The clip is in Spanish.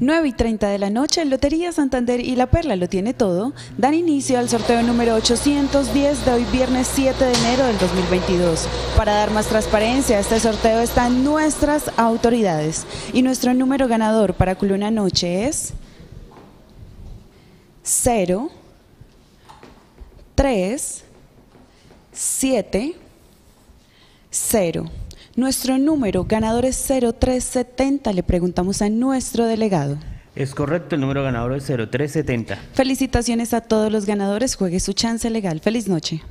9 y 30 de la noche, Lotería Santander y La Perla lo tiene todo. Dan inicio al sorteo número 810 de hoy viernes 7 de enero del 2022. Para dar más transparencia a este sorteo están nuestras autoridades. Y nuestro número ganador para Culuna Noche es 0, 3, 7, 0. Nuestro número ganador es 0370. Le preguntamos a nuestro delegado. Es correcto, el número ganador es 0370. Felicitaciones a todos los ganadores. Juegue su chance legal. Feliz noche.